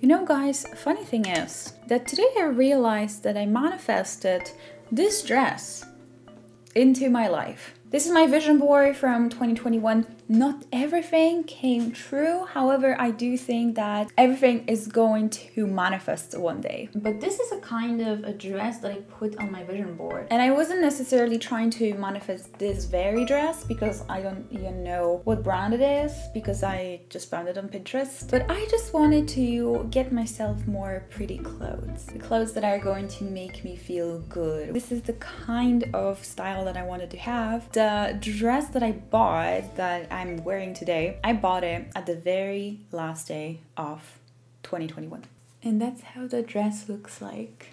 You know, guys, funny thing is that today I realized that I manifested this dress into my life. This is my vision board from 2021. Not everything came true. However, I do think that everything is going to manifest one day. But this is a kind of a dress that I put on my vision board. And I wasn't necessarily trying to manifest this very dress because I don't even know what brand it is because I just found it on Pinterest. But I just wanted to get myself more pretty clothes. The clothes that are going to make me feel good. This is the kind of style that I wanted to have. The dress that I bought that I'm wearing today, I bought it at the very last day of 2021. And that's how the dress looks like.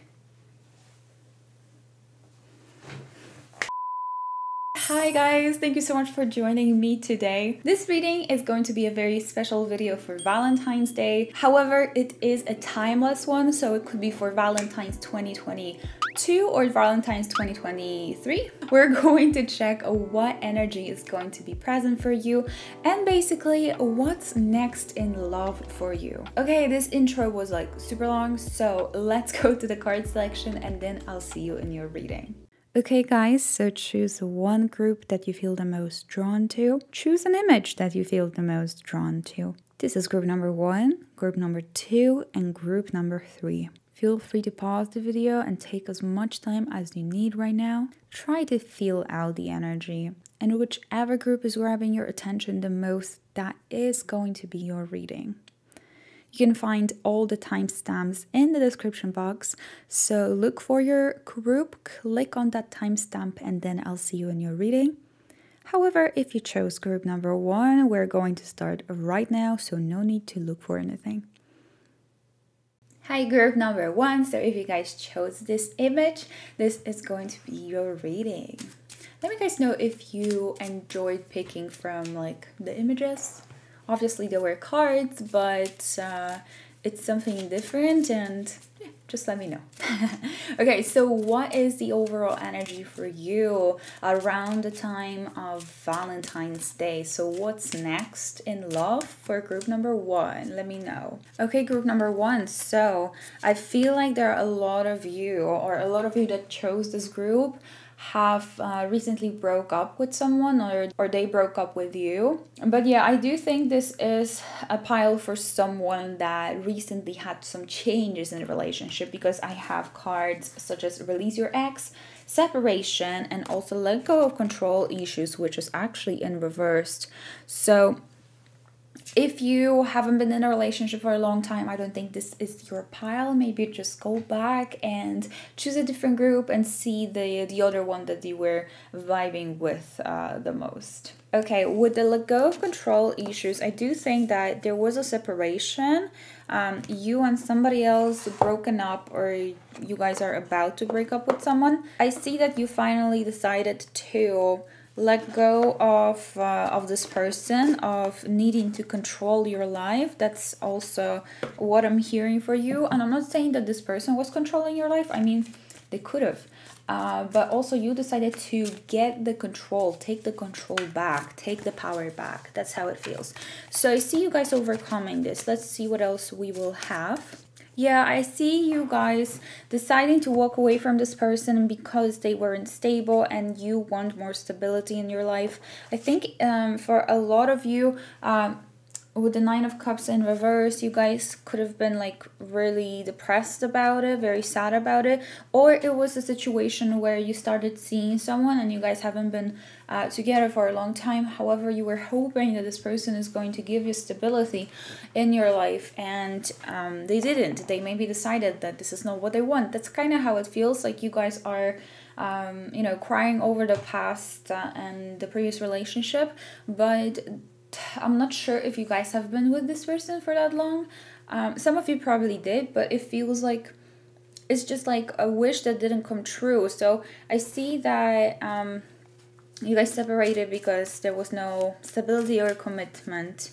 Hi guys, thank you so much for joining me today. This reading is going to be a very special video for Valentine's Day. However, it is a timeless one, so it could be for Valentine's 2022 or Valentine's 2023. We're going to check what energy is going to be present for you and basically what's next in love for you. Okay, this intro was like super long, so let's go to the card selection and then I'll see you in your reading. Okay, guys, so choose one group that you feel the most drawn to. Choose an image that you feel the most drawn to. This is group number one, group number two, and group number three. Feel free to pause the video and take as much time as you need right now. Try to feel out the energy, and whichever group is grabbing your attention the most, that is going to be your reading. You can find all the timestamps in the description box. So look for your group, click on that timestamp, and then I'll see you in your reading. However, if you chose group number one, we're going to start right now, so no need to look for anything. Hi, group number one. So if you guys chose this image, this is going to be your reading. Let me guys know if you enjoyed picking from like the images obviously there were cards but uh, it's something different and yeah, just let me know. Okay so what is the overall energy for you around the time of valentine's day? So what's next in love for group number one? Let me know. Okay group number one. So i feel like there are a lot of you or a lot of you that chose this group have uh, recently broke up with someone or, or they broke up with you. But yeah, I do think this is a pile for someone that recently had some changes in the relationship because I have cards such as release your ex, separation, and also let go of control issues, which is actually in reversed. So if you haven't been in a relationship for a long time, I don't think this is your pile. Maybe just go back and choose a different group and see the the other one that you were vibing with uh, the most. Okay, with the let go of control issues, I do think that there was a separation. Um, you and somebody else broken up, or you guys are about to break up with someone. I see that you finally decided to let go of uh, of this person of needing to control your life. That's also what i'm hearing for you. And i'm not saying that this person was controlling your life. I mean they could have. Uh, but also you decided to get the control take the control back take the power back. That's how it feels. So i see you guys overcoming this. Let's see what else we will have yeah, I see you guys deciding to walk away from this person because they weren't stable and you want more stability in your life. I think um, for a lot of you, um, with the nine of cups in reverse you guys could have been like really depressed about it very sad about it or it was a situation where you started seeing someone and you guys haven't been uh, together for a long time. However you were hoping that this person is going to give you stability in your life and um, they didn't. They maybe decided that this is not what they want. That's kind of how it feels like you guys are um, you know crying over the past uh, and the previous relationship but I'm not sure if you guys have been with this person for that long. Um, some of you probably did, but it feels like it's just like a wish that didn't come true. So I see that um, you guys separated because there was no stability or commitment.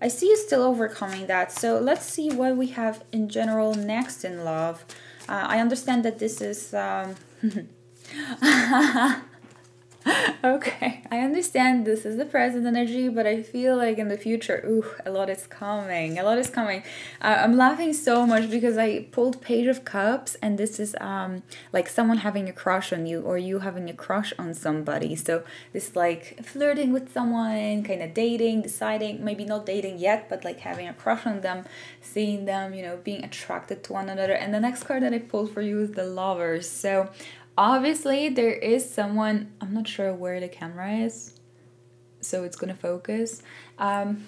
I see you still overcoming that. So let's see what we have in general next in love. Uh, I understand that this is. Um, okay, I understand this is the present energy, but I feel like in the future, ooh, a lot is coming. A lot is coming. Uh, I'm laughing so much because I pulled Page of Cups, and this is um like someone having a crush on you, or you having a crush on somebody. So this like flirting with someone, kind of dating, deciding maybe not dating yet, but like having a crush on them, seeing them, you know, being attracted to one another. And the next card that I pulled for you is the Lovers. So obviously there is someone i'm not sure where the camera is so it's gonna focus. Um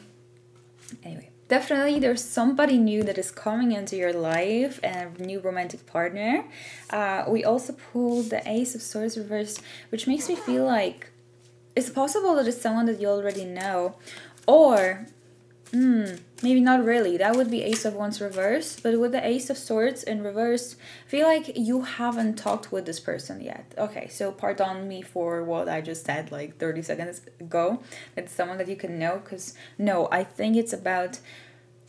anyway definitely there's somebody new that is coming into your life and a new romantic partner. Uh, we also pulled the ace of swords reversed which makes me feel like it's possible that it's someone that you already know or Hmm, maybe not really. That would be Ace of Wands reverse. But with the Ace of Swords in reverse, I feel like you haven't talked with this person yet. Okay, so pardon me for what I just said like 30 seconds ago. It's someone that you can know because no, I think it's about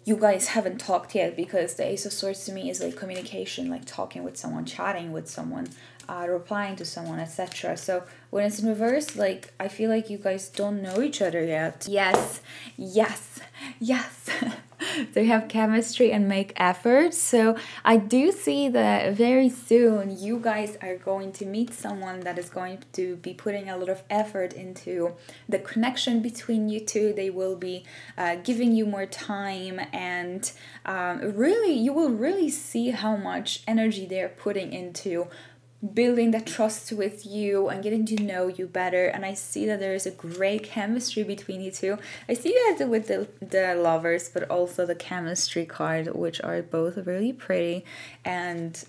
you guys haven't talked yet because the Ace of Swords to me is like communication, like talking with someone, chatting with someone, uh, replying to someone, etc. So when it's in reverse, like I feel like you guys don't know each other yet. Yes, yes, yes. they have chemistry and make efforts. So I do see that very soon you guys are going to meet someone that is going to be putting a lot of effort into the connection between you two. They will be uh, giving you more time and um, really, you will really see how much energy they're putting into building that trust with you and getting to know you better. And i see that there is a great chemistry between you two. I see that with the, the lovers but also the chemistry card which are both really pretty. And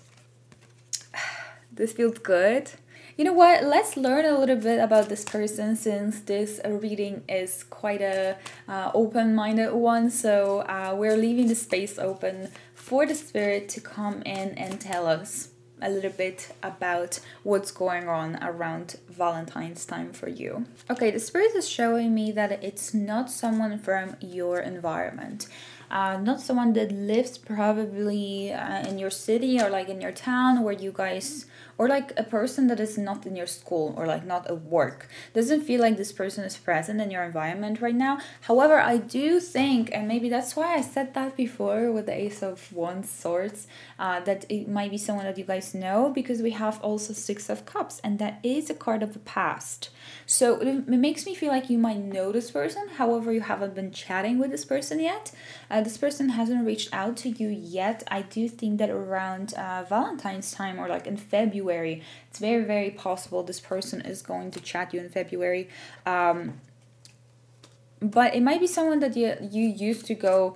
this feels good. You know what? Let's learn a little bit about this person since this reading is quite a uh, open-minded one. So uh, we're leaving the space open for the spirit to come in and tell us a little bit about what's going on around Valentine's time for you. Okay, the spirit is showing me that it's not someone from your environment. Uh, not someone that lives probably uh, in your city or like in your town where you guys or like a person that is not in your school or like not at work. Doesn't feel like this person is present in your environment right now. However i do think and maybe that's why i said that before with the ace of wands swords uh, that it might be someone that you guys know because we have also six of cups and that is a card of the past. So it, makes me feel like you might know this person. However you haven't been chatting with this person yet. Uh, this person hasn't reached out to you yet. I do think that around uh, valentine's time or like in february February. It's very, very possible this person is going to chat you in February. Um, but it might be someone that you, you used to go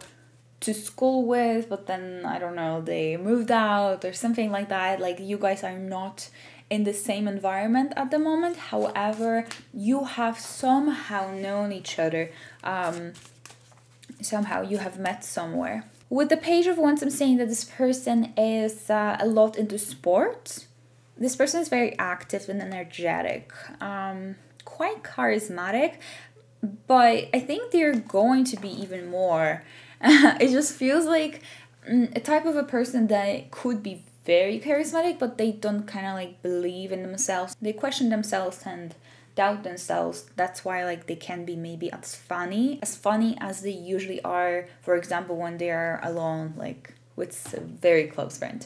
to school with, but then I don't know, they moved out or something like that. Like you guys are not in the same environment at the moment. However, you have somehow known each other. Um, somehow you have met somewhere. With the page of wands, I'm saying that this person is uh, a lot into sports this person is very active and energetic, um, quite charismatic, but I think they're going to be even more. it just feels like mm, a type of a person that could be very charismatic, but they don't kind of like believe in themselves. They question themselves and doubt themselves. That's why like they can be maybe as funny, as funny as they usually are. For example, when they are alone, like with a very close friend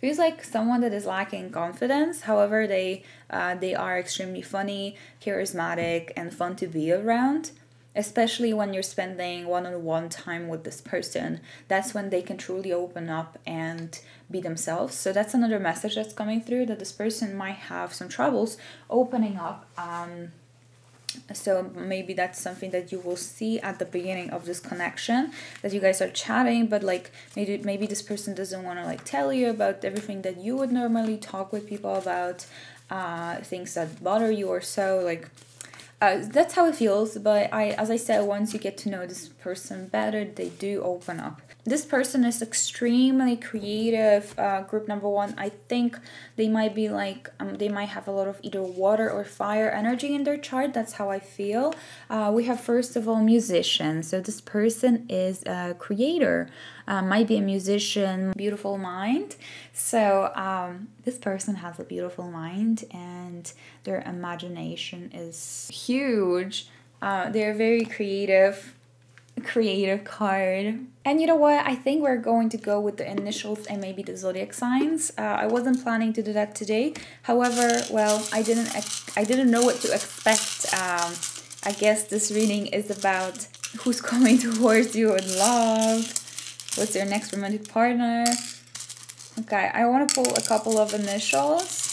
feels like someone that is lacking confidence. However, they uh, they are extremely funny, charismatic, and fun to be around. Especially when you're spending one-on-one time with this person, that's when they can truly open up and be themselves. So that's another message that's coming through that this person might have some troubles opening up. Um, so maybe that's something that you will see at the beginning of this connection that you guys are chatting but like maybe maybe this person doesn't want to like tell you about everything that you would normally talk with people about uh things that bother you or so like uh, that's how it feels but i as i said once you get to know this person better they do open up this person is extremely creative uh, group number one. I think they might be like um, they might have a lot of either water or fire energy in their chart. That's how i feel. Uh, we have first of all musician. So this person is a creator uh, might be a musician beautiful mind. So um, this person has a beautiful mind and their imagination is huge. Uh, they're very creative creative card. And you know what? I think we're going to go with the initials and maybe the zodiac signs. Uh, I wasn't planning to do that today. However, well, I didn't I didn't know what to expect. Um, I guess this reading is about who's coming towards you in love. What's your next romantic partner? Okay, I want to pull a couple of initials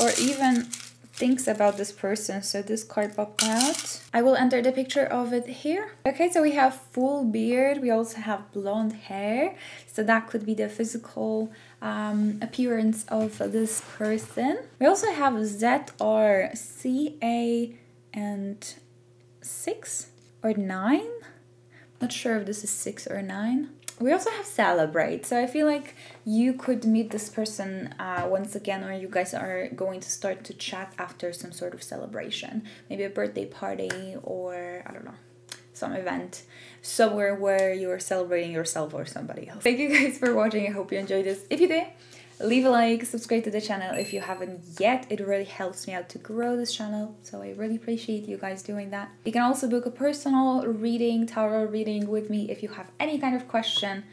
or even thinks about this person. So this card popped out. I will enter the picture of it here. Okay, so we have full beard. We also have blonde hair. So that could be the physical um, appearance of this person. We also have Z or C, A, and 6 or 9. Not sure if this is 6 or 9 we also have celebrate so i feel like you could meet this person uh, once again or you guys are going to start to chat after some sort of celebration. Maybe a birthday party or i don't know some event somewhere where you're celebrating yourself or somebody else. Thank you guys for watching. I hope you enjoyed this. If you did leave a like subscribe to the channel if you haven't yet it really helps me out to grow this channel so i really appreciate you guys doing that you can also book a personal reading tarot reading with me if you have any kind of question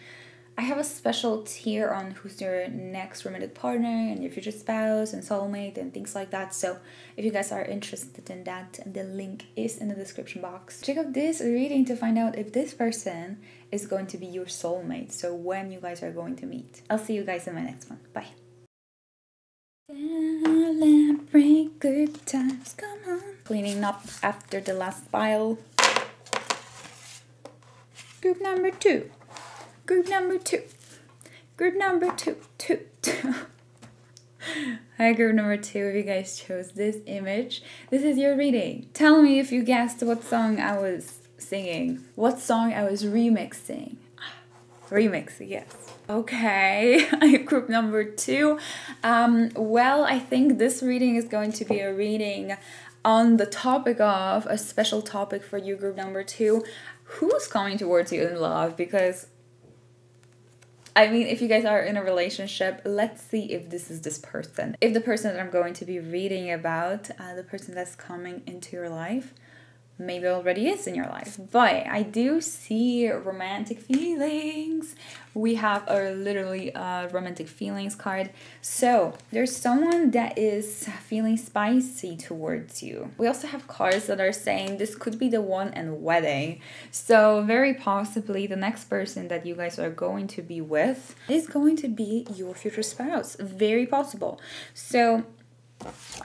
I have a special tier on who's your next romantic partner and your future spouse and soulmate and things like that. So if you guys are interested in that, the link is in the description box. Check out this reading to find out if this person is going to be your soulmate. So when you guys are going to meet. I'll see you guys in my next one. Bye. Celebrate good times, come on. Cleaning up after the last pile. Group number two. Group number two. Group number two. Two. two. Hi, group number two. If you guys chose this image, this is your reading. Tell me if you guessed what song I was singing, what song I was remixing. Remix, yes. Okay, group number two. Um, well, I think this reading is going to be a reading on the topic of a special topic for you, group number two. Who's coming towards you in love? Because I mean, if you guys are in a relationship, let's see if this is this person. If the person that I'm going to be reading about, uh, the person that's coming into your life, maybe already is in your life. But I do see romantic feelings. We have a literally a romantic feelings card. So there's someone that is feeling spicy towards you. We also have cards that are saying this could be the one and wedding. So very possibly the next person that you guys are going to be with is going to be your future spouse. Very possible. So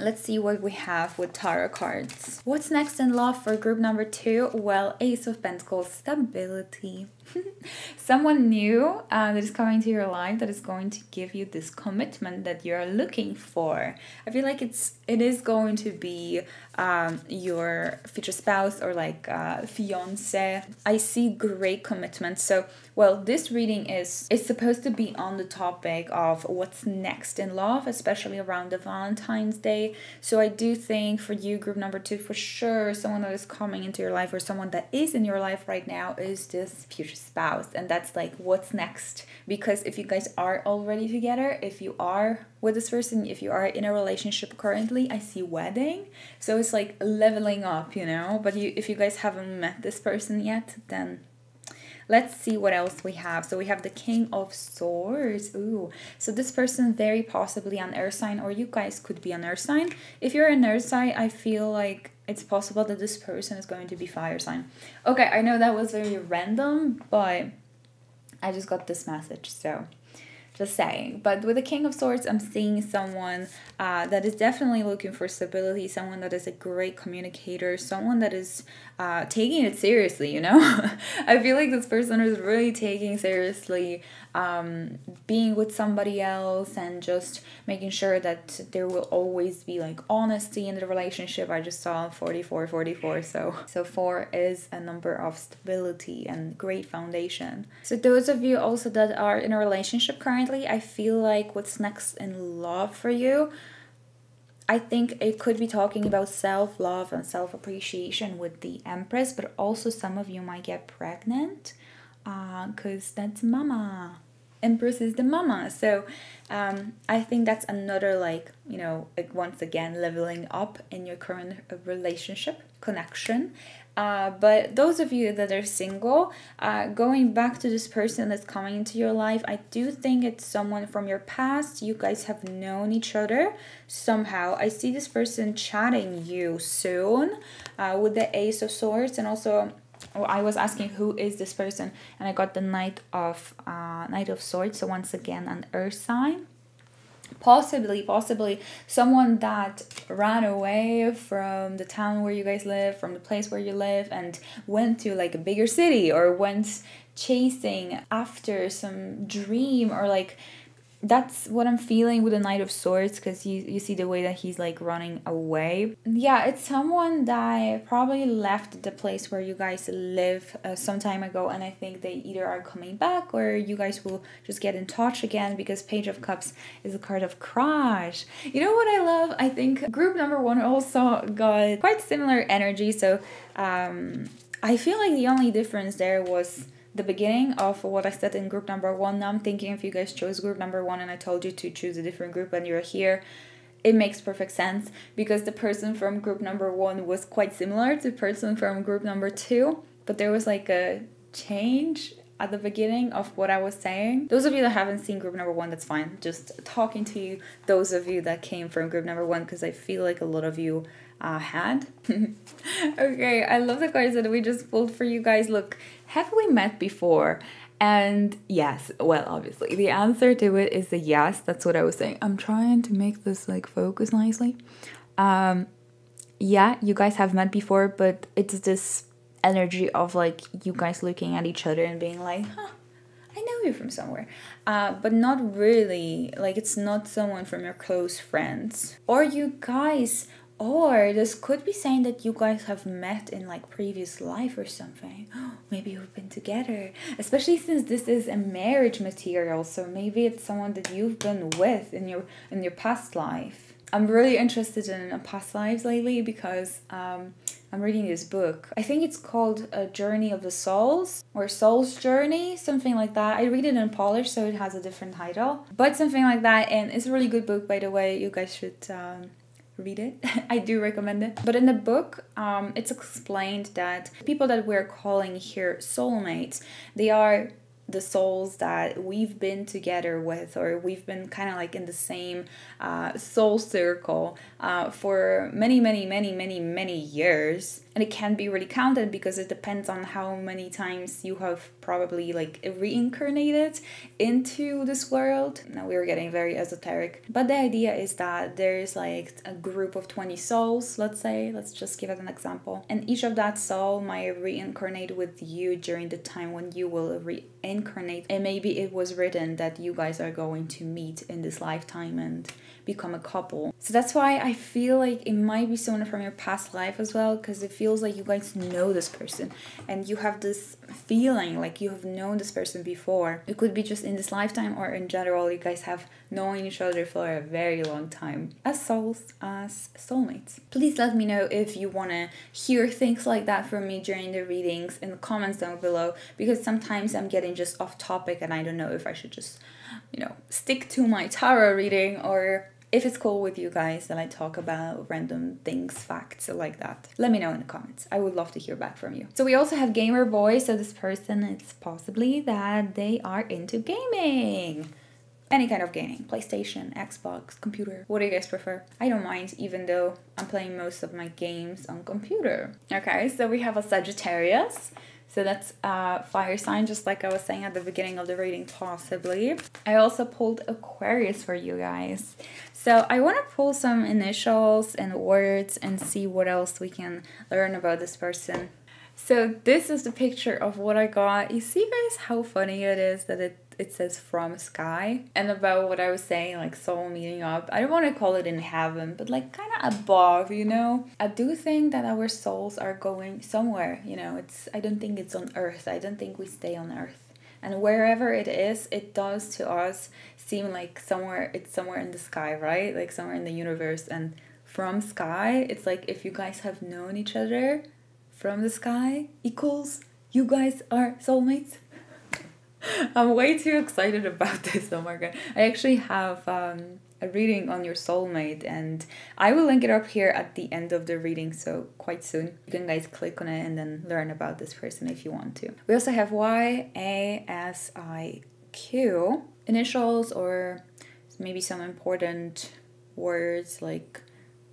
Let's see what we have with tarot cards. What's next in love for group number two? Well, Ace of Pentacles, stability. Someone new uh, that is coming to your life that is going to give you this commitment that you're looking for. I feel like it's it is going to be um, your future spouse or like uh, fiance. I see great commitment. So, well, this reading is is supposed to be on the topic of what's next in love, especially around the Valentine's Day. So, I do think for you, group number two, for sure, someone that is coming into your life or someone that is in your life right now is this future spouse, and that's like what's next. Because if you guys are already together, if you are with this person, if you are in a relationship currently, I see wedding. So it's like leveling up, you know. But you, if you guys haven't met this person yet, then let's see what else we have. So we have the King of Swords. Ooh, so this person very possibly an air sign, or you guys could be an air sign. If you're an air sign, I feel like it's possible that this person is going to be fire sign. Okay, I know that was very random, but I just got this message, so Just saying. But with the King of Swords, I'm seeing someone uh, that is definitely looking for stability, someone that is a great communicator, someone that is uh, taking it seriously, you know? I feel like this person is really taking seriously um, being with somebody else and just making sure that there will always be like honesty in the relationship. I just saw 44, 44. So, so four is a number of stability and great foundation. So those of you also that are in a relationship currently, I feel like what's next in love for you I think it could be talking about self love and self appreciation with the Empress, but also some of you might get pregnant because uh, that's mama. Empress is the mama. So um, I think that's another, like, you know, like once again, leveling up in your current relationship connection. Uh, but those of you that are single, uh, going back to this person that's coming into your life, I do think it's someone from your past. You guys have known each other somehow. I see this person chatting you soon uh, with the Ace of Swords, and also I was asking who is this person, and I got the Knight of uh, Knight of Swords. So once again, an Earth sign possibly possibly someone that ran away from the town where you guys live from the place where you live and went to like a bigger city or went chasing after some dream or like that's what I'm feeling with the Knight of Swords because you, you see the way that he's like running away. Yeah, it's someone that probably left the place where you guys live uh, some time ago, and I think they either are coming back or you guys will just get in touch again because Page of Cups is a card of crush. You know what I love? I think group number one also got quite similar energy, so um, I feel like the only difference there was the beginning of what I said in group number one. Now I'm thinking if you guys chose group number one and I told you to choose a different group and you're here, it makes perfect sense because the person from group number one was quite similar to the person from group number two, but there was like a change at the beginning of what I was saying. Those of you that haven't seen group number one, that's fine. Just talking to you, those of you that came from group number one, because I feel like a lot of you uh, had. okay, I love the cards that we just pulled for you guys. Look, have we met before? And yes, well, obviously, the answer to it is a yes. That's what I was saying. I'm trying to make this like focus nicely. Um, yeah, you guys have met before, but it's this energy of like you guys looking at each other and being like, huh, I know you from somewhere. Uh, but not really. Like, it's not someone from your close friends. Or you guys or this could be saying that you guys have met in like previous life or something. maybe you've been together. Especially since this is a marriage material, so maybe it's someone that you've been with in your in your past life. I'm really interested in past lives lately because um, I'm reading this book. I think it's called A Journey of the Souls or Soul's Journey, something like that. I read it in Polish, so it has a different title, but something like that. And it's a really good book, by the way. You guys should um, read it. I do recommend it. But in the book, um, it's explained that people that we're calling here soulmates, they are the souls that we've been together with or we've been kind of like in the same uh, soul circle uh, for many many many many many years and it can be really counted because it depends on how many times you have probably like reincarnated into this world. Now we are getting very esoteric but the idea is that there's like a group of 20 souls let's say. Let's just give it an example. And each of that soul might reincarnate with you during the time when you will reincarnate. And maybe it was written that you guys are going to meet in this lifetime and become a couple. So that's why I feel like it might be someone from your past life as well, because it feels like you guys know this person and you have this feeling like you have known this person before. It could be just in this lifetime or in general, you guys have known each other for a very long time as souls, as soulmates. Please let me know if you want to hear things like that from me during the readings in the comments down below because sometimes I'm getting just off topic and I don't know if I should just, you know, stick to my tarot reading or if it's cool with you guys that I talk about random things, facts like that, let me know in the comments. I would love to hear back from you. So we also have Gamer Boy. So this person, it's possibly that they are into gaming. Any kind of gaming, PlayStation, Xbox, computer. What do you guys prefer? I don't mind, even though I'm playing most of my games on computer. Okay, so we have a Sagittarius. So that's uh, fire sign, just like I was saying at the beginning of the reading, possibly. I also pulled Aquarius for you guys. So I want to pull some initials and words and see what else we can learn about this person. So this is the picture of what I got. You see guys how funny it is that it it says from sky and about what I was saying like soul meeting up. I don't want to call it in heaven, but like kind of above, you know. I do think that our souls are going somewhere, you know. It's I don't think it's on earth. I don't think we stay on earth. And wherever it is, it does to us seem like somewhere it's somewhere in the sky, right? Like somewhere in the universe and from sky, it's like if you guys have known each other from the sky equals you guys are soulmates I'm way too excited about this. Oh my god. I actually have um, a reading on your soulmate and I will link it up here at the end of the reading so quite soon. You can guys click on it and then learn about this person if you want to. We also have Y A S I Q initials or maybe some important words like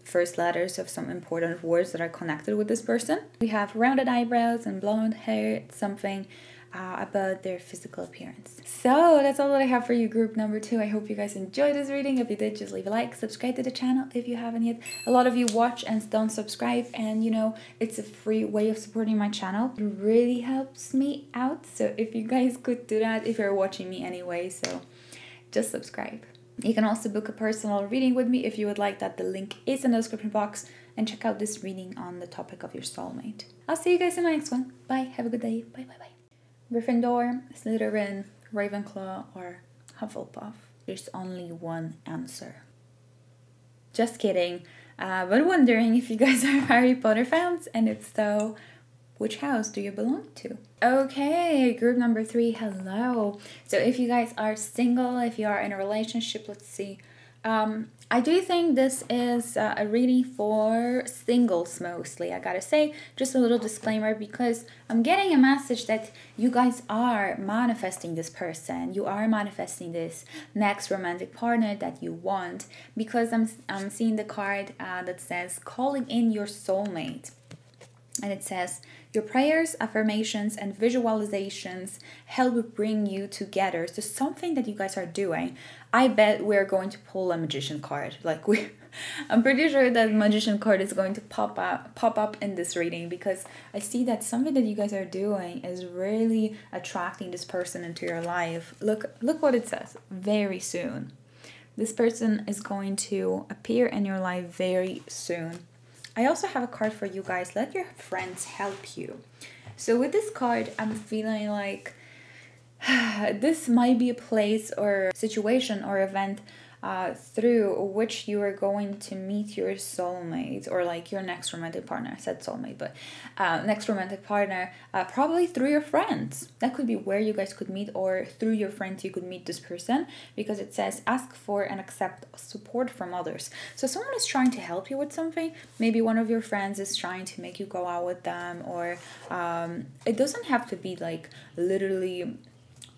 first letters of some important words that are connected with this person. We have rounded eyebrows and blonde hair, something uh, about their physical appearance. So that's all that I have for you, group number two. I hope you guys enjoyed this reading. If you did, just leave a like, subscribe to the channel if you haven't yet. A lot of you watch and don't subscribe, and you know, it's a free way of supporting my channel. It really helps me out. So if you guys could do that, if you're watching me anyway, so just subscribe. You can also book a personal reading with me if you would like that. The link is in the description box and check out this reading on the topic of your soulmate. I'll see you guys in my next one. Bye. Have a good day. Bye bye bye. Gryffindor, Slytherin, Ravenclaw, or Hufflepuff? There's only one answer. Just kidding. Uh, but wondering if you guys are Harry Potter fans, and if so, which house do you belong to? Okay, group number three, hello. So if you guys are single, if you are in a relationship, let's see. Um, I do think this is uh, a reading for singles mostly. I gotta say, just a little disclaimer because I'm getting a message that you guys are manifesting this person. You are manifesting this next romantic partner that you want because I'm, I'm seeing the card uh, that says calling in your soulmate. And it says, Your prayers, affirmations, and visualizations help bring you together. So, something that you guys are doing. I bet we're going to pull a magician card. Like we I'm pretty sure that magician card is going to pop up pop up in this reading because I see that something that you guys are doing is really attracting this person into your life. Look look what it says. Very soon. This person is going to appear in your life very soon. I also have a card for you guys. Let your friends help you. So with this card, I'm feeling like this might be a place or situation or event uh, through which you are going to meet your soulmate or like your next romantic partner. I said soulmate, but uh, next romantic partner, uh, probably through your friends. That could be where you guys could meet, or through your friends, you could meet this person because it says ask for and accept support from others. So, someone is trying to help you with something. Maybe one of your friends is trying to make you go out with them, or um, it doesn't have to be like literally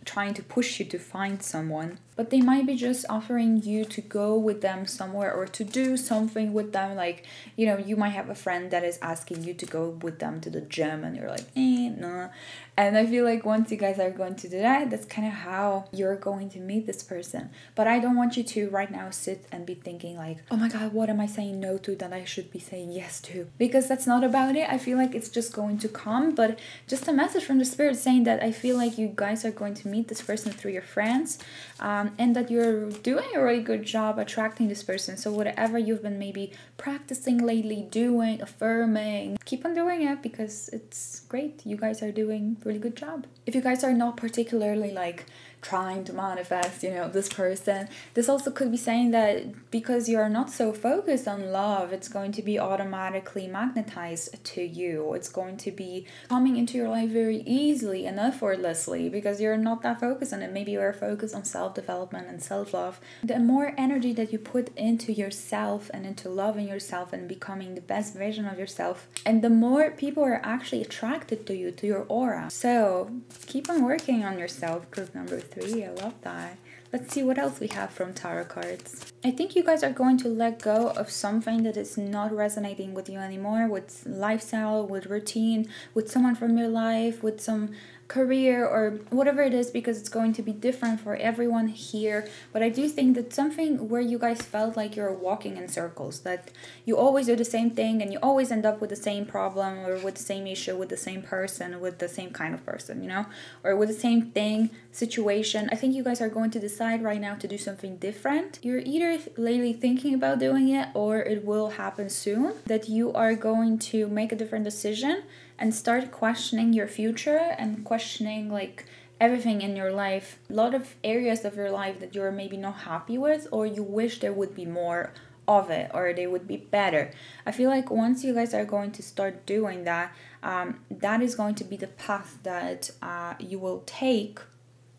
trying to push you to find someone but they might be just offering you to go with them somewhere or to do something with them. Like you know you might have a friend that is asking you to go with them to the gym and you're like eh no and i feel like once you guys are going to do that that's kind of how you're going to meet this person. But i don't want you to right now sit and be thinking like oh my god what am i saying no to that i should be saying yes to? Because that's not about it. I feel like it's just going to come but just a message from the spirit saying that i feel like you guys are going to meet this person through your friends um, and that you're doing a really good job attracting this person. So, whatever you've been maybe practicing lately, doing, affirming, keep on doing it because it's great. You guys are doing really good job. If you guys are not particularly like trying to manifest, you know, this person. This also could be saying that because you're not so focused on love, it's going to be automatically magnetized to you. It's going to be coming into your life very easily and effortlessly because you're not that focused on it. Maybe you're focused on self development and self love. The more energy that you put into yourself and into loving yourself and becoming the best version of yourself, and the more people are actually attracted to you, to your aura. So keep on working on yourself, group number three. I love that. Let's see what else we have from tarot cards. I think you guys are going to let go of something that is not resonating with you anymore, with lifestyle, with routine, with someone from your life, with some career or whatever it is because it's going to be different for everyone here. But i do think that something where you guys felt like you're walking in circles that you always do the same thing and you always end up with the same problem or with the same issue with the same person with the same kind of person you know or with the same thing situation. I think you guys are going to decide right now to do something different. You're either lately thinking about doing it or it will happen soon that you are going to make a different decision and start questioning your future and questioning like everything in your life. A lot of areas of your life that you're maybe not happy with or you wish there would be more of it or they would be better. I feel like once you guys are going to start doing that um, that is going to be the path that uh, you will take.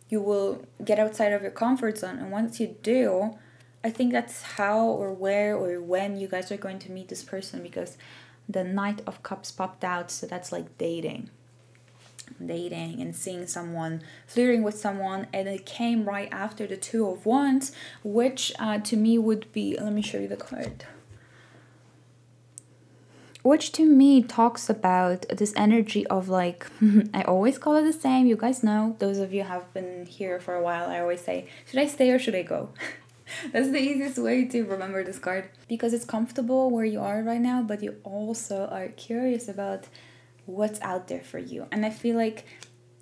You will get outside of your comfort zone. And once you do i think that's how or where or when you guys are going to meet this person because the Knight of Cups popped out, so that's like dating. Dating and seeing someone, flirting with someone, and it came right after the Two of Wands, which uh, to me would be. Let me show you the card. Which to me talks about this energy of like, I always call it the same. You guys know, those of you have been here for a while, I always say, should I stay or should I go? That's the easiest way to remember this card because it's comfortable where you are right now, but you also are curious about what's out there for you. And I feel like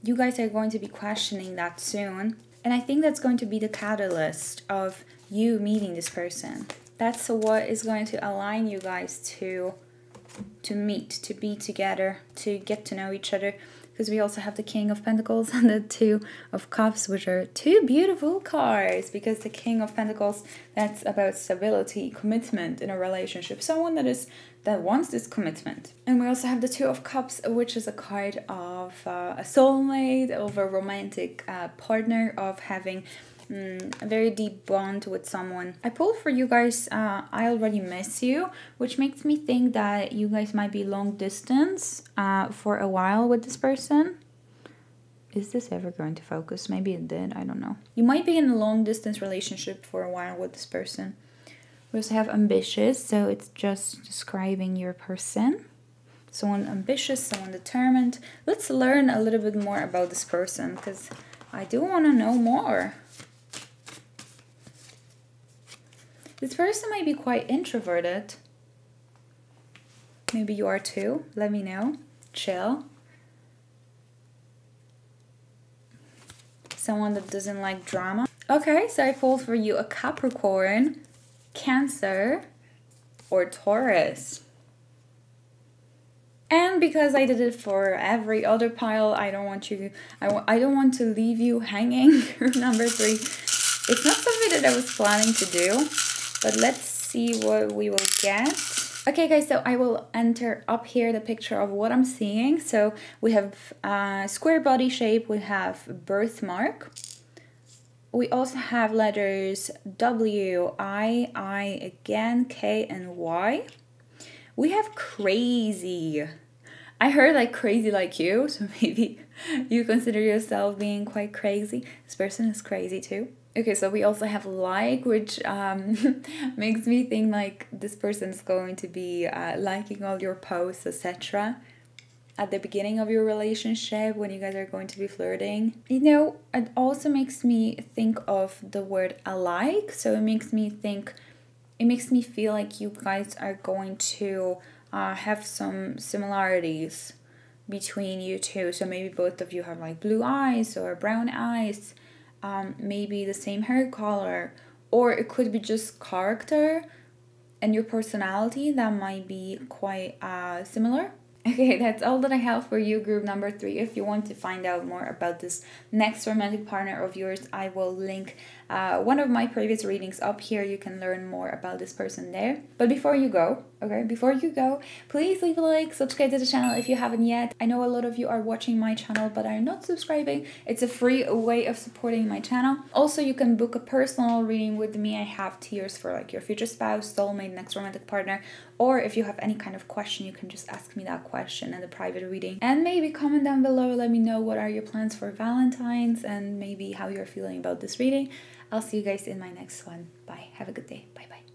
you guys are going to be questioning that soon. And I think that's going to be the catalyst of you meeting this person. That's what is going to align you guys to to meet, to be together, to get to know each other because we also have the King of Pentacles and the Two of Cups, which are two beautiful cards. Because the King of Pentacles, that's about stability, commitment in a relationship, someone that is that wants this commitment. And we also have the Two of Cups, which is a card of uh, a soulmate, of a romantic uh, partner, of having mm, a very deep bond with someone. I pulled for you guys, uh, I already miss you, which makes me think that you guys might be long distance uh, for a while with this person. Is this ever going to focus? Maybe it did, I don't know. You might be in a long distance relationship for a while with this person. We also have ambitious, so it's just describing your person someone ambitious, someone determined. Let's learn a little bit more about this person because I do want to know more. This person might be quite introverted. Maybe you are too. Let me know. Chill. Someone that doesn't like drama. Okay, so I pulled for you a Capricorn, Cancer, or Taurus. And because I did it for every other pile, I don't want you, I, don't want to leave you hanging. Number three, it's not something that I was planning to do, but let's see what we will get. Okay guys, so I will enter up here the picture of what I'm seeing. So we have uh, square body shape, we have birthmark. We also have letters W, I, I again, K and Y. We have crazy. I heard like crazy like you, so maybe you consider yourself being quite crazy. This person is crazy too. Okay, so we also have like, which um, makes me think like this person is going to be uh, liking all your posts, etc. At the beginning of your relationship, when you guys are going to be flirting, you know, it also makes me think of the word alike. So it makes me think, it makes me feel like you guys are going to uh, have some similarities between you two. So maybe both of you have like blue eyes or brown eyes um, maybe the same hair color, or it could be just character and your personality that might be quite uh, similar. Okay, that's all that I have for you, group number three. If you want to find out more about this next romantic partner of yours, I will link uh, one of my previous readings up here. You can learn more about this person there. But before you go, okay, before you go, please leave a like, subscribe to the channel if you haven't yet. I know a lot of you are watching my channel but are not subscribing. It's a free way of supporting my channel. Also, you can book a personal reading with me. I have tiers for like your future spouse, soulmate, next romantic partner, or if you have any kind of question, you can just ask me that question in the private reading. And maybe comment down below, let me know what are your plans for Valentine's and maybe how you're feeling about this reading. I'll see you guys in my next one. Bye. Have a good day. Bye bye.